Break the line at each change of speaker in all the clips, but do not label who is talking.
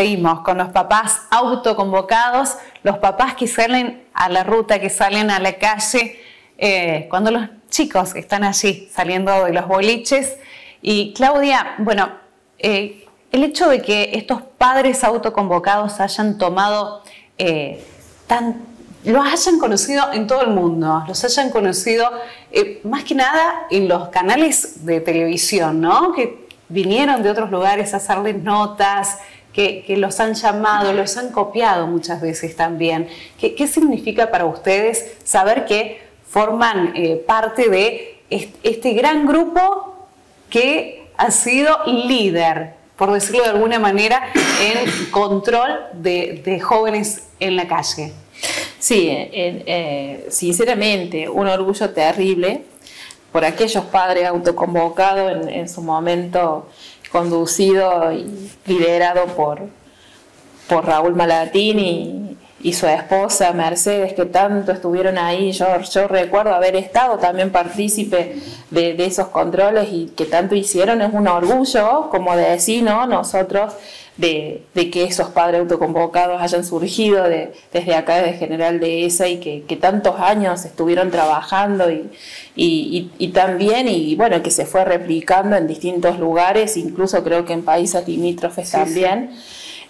seguimos con los papás autoconvocados, los papás que salen a la ruta, que salen a la calle, eh, cuando los chicos están allí saliendo de los boliches. Y Claudia, bueno, eh, el hecho de que estos padres autoconvocados hayan tomado eh, tan los hayan conocido en todo el mundo, los hayan conocido más que nada en los canales de televisión, ¿no? Vinieron de otros lugares a hacerles notas, que, los han llamado, los han copiado muchas veces también. ¿Qué, significa para ustedes saber que forman eh, parte de este gran grupo que ha sido líder, por decirlo de alguna manera, en control de, jóvenes en la calle?
Sí, eh, sinceramente, un orgullo terrible por aquellos padres autoconvocados en, en su momento conducido y liderado por, por Raúl Malatín y, su esposa Mercedes, que tanto estuvieron ahí. Yo, yo recuerdo haber estado también partícipe de, de, esos controles y que tanto hicieron. Es un orgullo, como de decir, ¿no? Nosotros de, que esos padres autoconvocados hayan surgido desde acá, desde General de ESA, y que, tantos años estuvieron trabajando y, y, también, y bueno, que se fue replicando en distintos lugares, incluso creo que en países limítrofes también.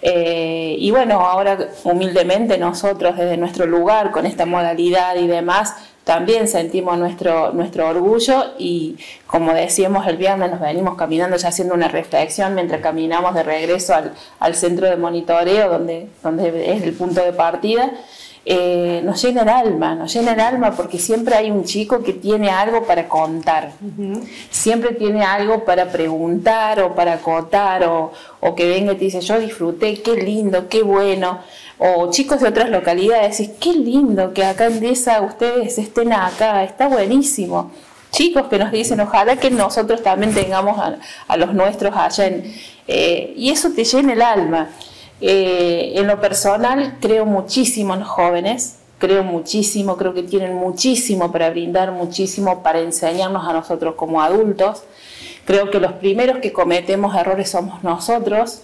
Eh, y bueno, ahora humildemente nosotros desde nuestro lugar, con esta modalidad y demás, también sentimos nuestro, nuestro orgullo y como decíamos el viernes nos venimos caminando ya haciendo una reflexión mientras caminamos de regreso al, al centro de monitoreo donde, donde es el punto de partida. Eh, nos llena el alma, nos llena el alma porque siempre hay un chico que tiene algo para contar, siempre tiene algo para preguntar o para acotar o, o que venga y te dice yo disfruté, qué lindo, qué bueno o chicos de otras localidades, qué lindo que acá en esa ustedes estén acá, está buenísimo. Chicos que nos dicen, ojalá que nosotros también tengamos a, los nuestros allá. Eh, y eso te llena el alma. Eh, en lo personal, creo muchísimo en los jóvenes, creo muchísimo, creo que tienen muchísimo para brindar, muchísimo para enseñarnos a nosotros como adultos. Creo que los primeros que cometemos errores somos nosotros,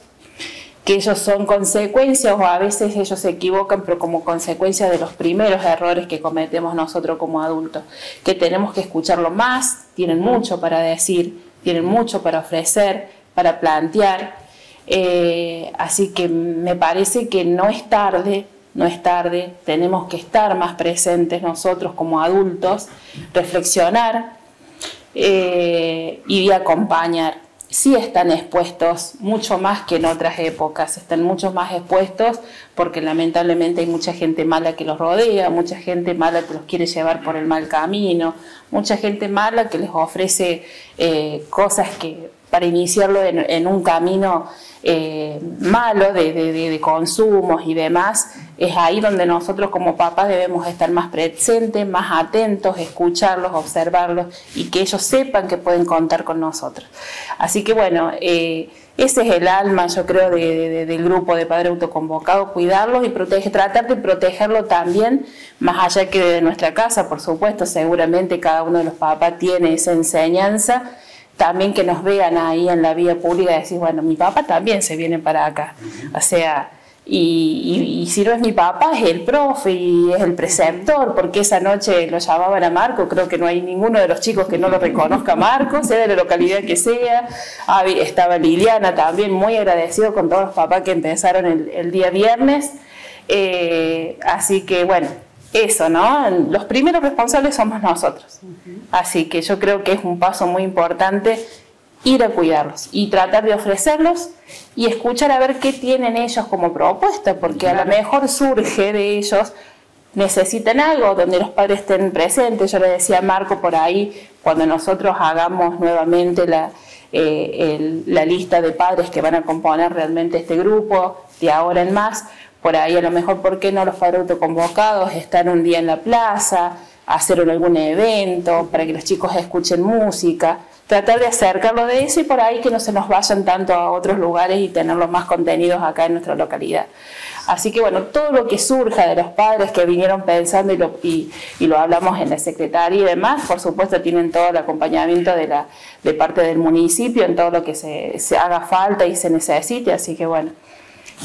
que ellos son consecuencias o a veces ellos se equivocan, pero como consecuencia de los primeros errores que cometemos nosotros como adultos, que tenemos que escucharlo más, tienen mucho para decir, tienen mucho para ofrecer, para plantear, eh, así que me parece que no es tarde, no es tarde, tenemos que estar más presentes nosotros como adultos, reflexionar eh, y acompañar. Sí están expuestos mucho más que en otras épocas, están mucho más expuestos porque lamentablemente hay mucha gente mala que los rodea, mucha gente mala que los quiere llevar por el mal camino, mucha gente mala que les ofrece eh, cosas que para iniciarlo en, un camino eh, malo de, de, consumos y demás, es ahí donde nosotros como papás debemos estar más presentes, más atentos, escucharlos, observarlos y que ellos sepan que pueden contar con nosotros. Así que bueno, eh, ese es el alma, yo creo, del grupo de padres autoconvocados, cuidarlos y tratar de protegerlo también, más allá que de nuestra casa, por supuesto, seguramente cada uno de los papás tiene esa enseñanza también que nos vean ahí en la vía pública y decir, bueno, mi papá también se viene para acá. O sea, y, si no es mi papá, es el profe y es el preceptor, porque esa noche lo llamaban a Marco, creo que no hay ninguno de los chicos que no lo reconozca Marco, sea de la localidad que sea. estaba Liliana también, muy agradecido con todos los papás que empezaron el, día viernes. Eh, así que bueno, eso, ¿no? Los primeros responsables somos nosotros. Así que yo creo que es un paso muy importante ir a cuidarlos y tratar de ofrecerlos y escuchar a ver qué tienen ellos como propuesta, porque a lo mejor surge de ellos, necesitan algo donde los padres estén presentes. Yo le decía a Marco por ahí, cuando nosotros hagamos nuevamente la, eh, la lista de padres que van a componer realmente este grupo, de ahora en más, por ahí a lo mejor, ¿por qué no los padres autoconvocados están un día en la plaza, hacer algún evento para que los chicos escuchen música? tratar de acercarlo de eso y por ahí que no se nos vayan tanto a otros lugares y tenerlos más contenidos acá en nuestra localidad. Así que bueno, todo lo que surja de los padres que vinieron pensando y lo, y, lo hablamos en la secretaría y demás, por supuesto tienen todo el acompañamiento de, la, de parte del municipio en todo lo que se, se haga falta y se necesite, así que bueno.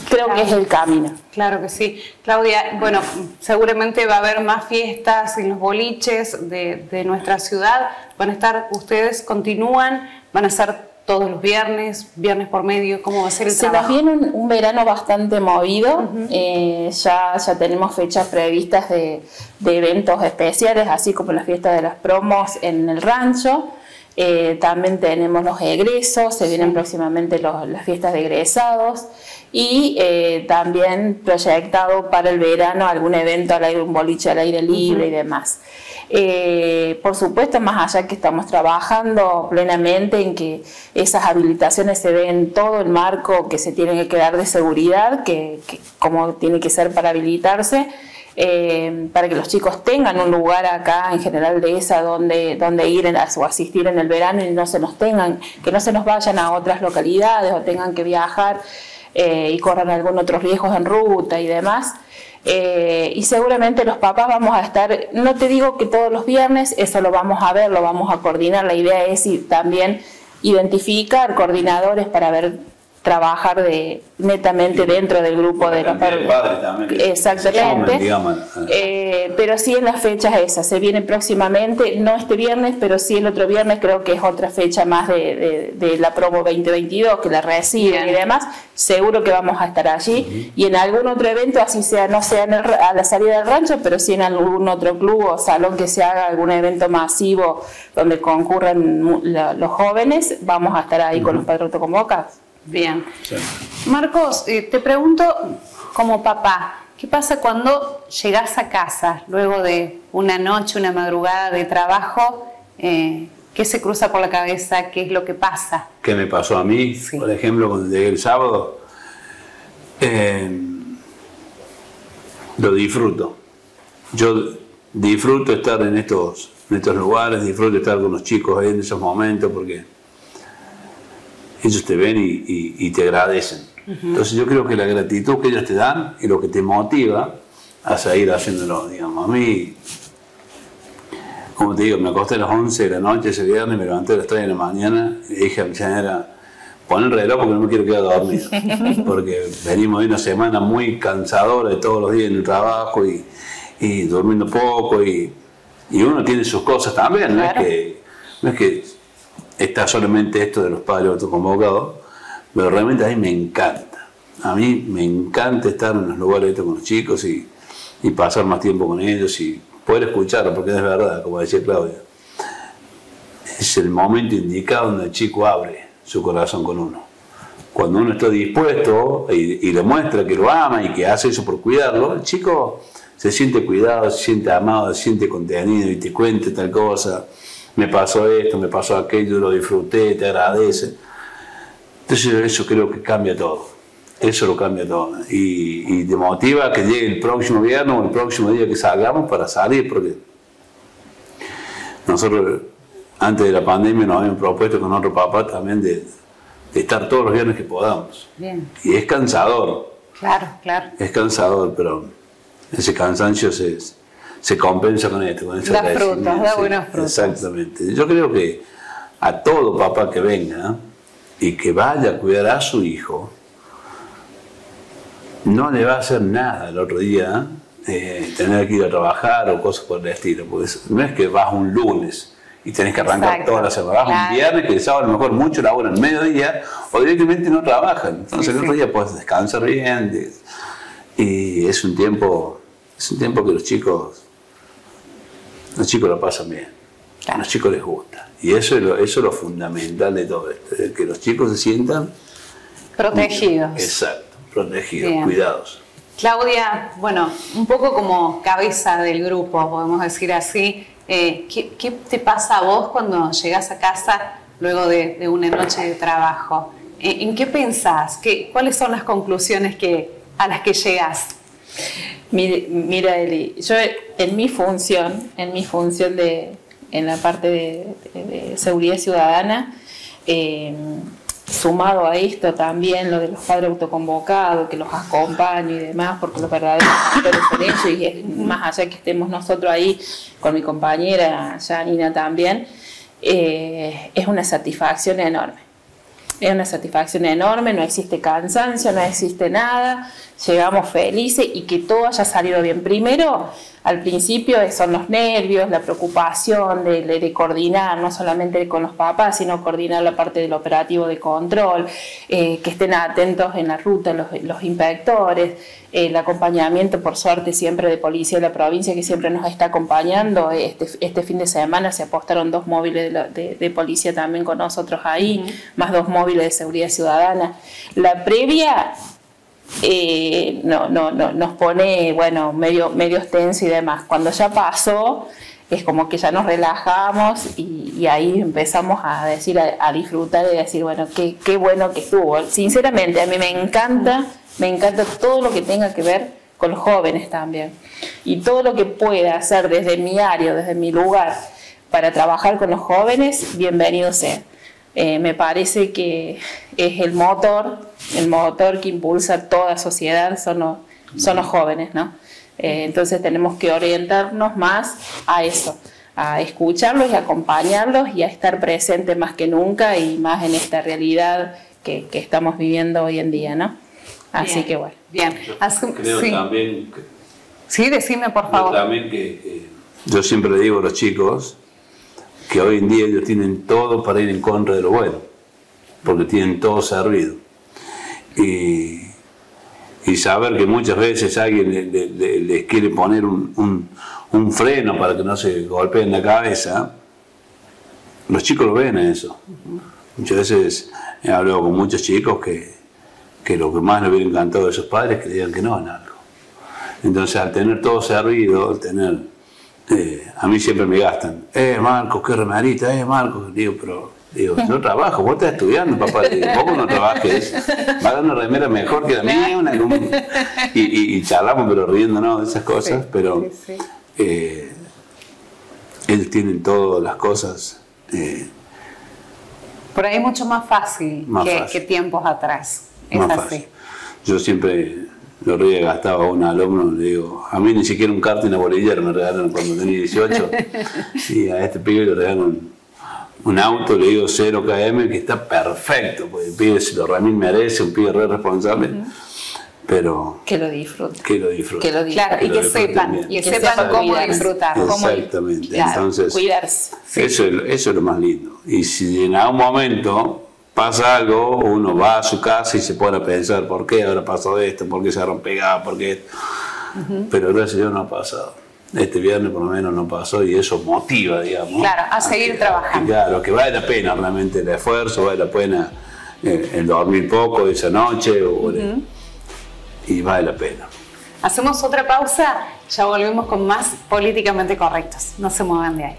Creo que es el camino.
Claro que sí. Claudia, bueno, seguramente va a haber más fiestas en los boliches de, de nuestra ciudad. Van a estar, ustedes continúan, van a ser todos los viernes, viernes por medio, ¿cómo va a ser el
Se nos viene un, verano bastante movido, eh, ya, ya tenemos fechas previstas de, de, eventos especiales, así como la fiesta de las promos en el rancho. Eh, también tenemos los egresos, se vienen próximamente las fiestas de egresados y eh, también proyectado para el verano algún evento al aire, un boliche al aire libre y demás. Eh, por supuesto, más allá que estamos trabajando plenamente en que esas habilitaciones se den en todo el marco que se tiene que dar de seguridad, que, como tiene que ser para habilitarse, eh, para que los chicos tengan un lugar acá en general de esa donde, donde ir o asistir en el verano y no se nos tengan, que no se nos vayan a otras localidades o tengan que viajar eh, y corran algún otro riesgos en ruta y demás. Eh, y seguramente los papás vamos a estar, no te digo que todos los viernes, eso lo vamos a ver, lo vamos a coordinar, la idea es también identificar coordinadores para ver trabajar de netamente dentro del grupo de los padres. Exactamente. Eh, pero sí en las fechas esas. Se viene próximamente, no este viernes, pero sí el otro viernes creo que es otra fecha más de, la promo 2022 que la reciben y demás. Seguro que vamos a estar allí. Y en algún otro evento, así sea, no sea a la salida del rancho, pero sí en algún otro club o salón que se haga algún evento masivo donde concurran los jóvenes, vamos a estar ahí con los padres convocados.
Bien. Marcos, eh, te pregunto como papá, ¿qué pasa cuando llegas a casa luego de una noche, una madrugada de trabajo? Eh, ¿Qué se cruza por la cabeza? ¿Qué es lo que pasa?
¿Qué me pasó a mí? Por ejemplo, cuando llegué el sábado, eh, lo disfruto. Yo disfruto estar en estos, en estos lugares, disfruto estar con los chicos en esos momentos porque ellos te ven y, te agradecen. Entonces yo creo que la gratitud que ellos te dan y lo que te motiva a seguir haciéndolo, digamos, a mí, como te digo, me acosté a las 11 de la noche ese viernes, me levanté a las 3 de la mañana y dije a mi señora, pon el reloj porque no me quiero quedar dormido, porque venimos de una semana muy cansadora de todos los días en el trabajo y, durmiendo poco y, uno tiene sus cosas también, no, es que, no es que está solamente esto de los padres autoconvocados, pero realmente a mí me encanta. A mí me encanta estar en los lugares estos con los chicos y, pasar más tiempo con ellos y poder escucharlos, porque es verdad, como decía Claudia. Es el momento indicado donde el chico abre su corazón con uno. Cuando uno está dispuesto y, y demuestra que lo ama y que hace eso por cuidarlo, el chico se siente cuidado, se siente amado, se siente contenido y te cuenta tal cosa me pasó esto, me pasó aquello, lo disfruté, te agradece. Entonces eso creo que cambia todo. Eso lo cambia todo. Y, te motiva a que llegue el próximo viernes o el próximo día que salgamos para salir, porque nosotros antes de la pandemia nos habíamos propuesto con otro papá también de, estar todos los viernes que podamos. Y es cansador.
Claro, claro.
Es cansador, pero ese cansancio se, se compensa con esto, con
esa frutas, da buenas frutas.
Exactamente. Yo creo que a todo papá que venga y que vaya a cuidar a su hijo, no le va a hacer nada el otro día eh, tener que ir a trabajar o cosas por el estilo, porque no es que vas un lunes y tenés que arrancar toda la semana, vas un viernes que el sábado a lo mejor mucho laburan mediodía o directamente no trabajan, entonces el otro día puedes descansar bien y es un tiempo, es un tiempo que los chicos los chicos lo pasan bien. A los chicos les gusta. Y eso es lo, eso es lo fundamental de todo esto, que los chicos se sientan
protegidos.
Exacto, protegidos, cuidados.
Claudia, bueno, un poco como cabeza del grupo, podemos decir así, eh, ¿qué, te pasa a vos cuando llegas a casa luego de, una noche de trabajo? ¿En, qué pensás? ¿Qué, ¿Cuáles son las conclusiones que, a las que llegas?
Mira, Eli, yo en mi función, en mi función de, en la parte de, seguridad ciudadana. Eh, sumado a esto también lo de los padres autoconvocados, que los acompaño y demás, porque los verdaderos actores son ellos, y más allá que estemos nosotros ahí con mi compañera Janina también, eh, es una satisfacción enorme. Es una satisfacción enorme, no existe cansancio, no existe nada, llegamos felices y que todo haya salido bien. Primero, al principio son los nervios, la preocupación de, coordinar, no solamente con los papás, sino coordinar la parte del operativo de control, eh, que estén atentos en la ruta los, inspectores, el acompañamiento, por suerte, siempre de policía de la provincia que siempre nos está acompañando. Este, este fin de semana se apostaron dos móviles de, policía también con nosotros ahí, más dos móviles de seguridad ciudadana. La previa eh, no, no, no, nos pone, bueno, medio, medio tenso y demás. Cuando ya pasó, es como que ya nos relajamos y, ahí empezamos a decir, a, disfrutar y decir, bueno, qué, qué bueno que estuvo. Sinceramente, a mí me encanta, me encanta todo lo que tenga que ver con los jóvenes también. Y todo lo que pueda hacer desde mi área, desde mi lugar, para trabajar con los jóvenes, bienvenido sea. Eh, me parece que es el motor, el motor que impulsa toda sociedad son los, son los jóvenes, ¿no? Eh, entonces tenemos que orientarnos más a eso, a escucharlos y acompañarlos y a estar presentes más que nunca y más en esta realidad que, que estamos viviendo hoy en día, ¿no? Así que bueno.
Bien.
creo sí. también...
sí, decime por favor.
También que yo siempre le digo a los chicos, que hoy en día ellos tienen todo para ir en contra de lo bueno, porque tienen todo servido. Y, saber que muchas veces alguien les quiere poner un, freno para que no se golpeen la cabeza, los chicos lo ven eso. Muchas veces he hablado con muchos chicos que, que lo que más les hubiera encantado de sus padres es que digan que no en algo. Entonces al tener todo servido, al tener eh, a mí siempre me gastan. Eh, Marcos, qué remarita, eh, Marcos. Digo, pero, digo, yo trabajo, vos estás estudiando, papá. Digo, vos no trabajes, va a dar una remera mejor que la mía. Una, y, y, charlamos, pero riendo, De esas cosas, pero eh, ellos tienen todas las cosas. Eh,
Por ahí mucho más fácil, que, tiempos atrás. Es así.
Yo siempre lo gastaba un alumno, le digo, a mí ni siquiera un karting a bolillero me regalaron cuando tenía 18. y a este pibe le regalaron un auto, le digo 0 km, que está perfecto, porque el pibe se lo Ramín merece, un pibe re responsable. Pero
que lo disfruten.
Que lo disfruten.
Que lo Claro, y que, sepan, y que, sepan cómo disfrutar.
Exactamente. Entonces, cuidarse. Eso, es, eso es lo más lindo. Y si en algún momento pasa algo, uno va a su casa y se pone a pensar por qué ahora pasó esto, por qué se ha rompegado, por qué esto. Pero gracias a Dios no ha pasado. Este viernes por lo menos no pasó y eso motiva, digamos.
Claro, a seguir trabajando.
Claro, que vale la pena realmente el esfuerzo, vale la pena eh, el dormir poco esa noche y vale la pena.
Hacemos otra pausa, ya volvemos con más políticamente correctos. No se muevan de ahí.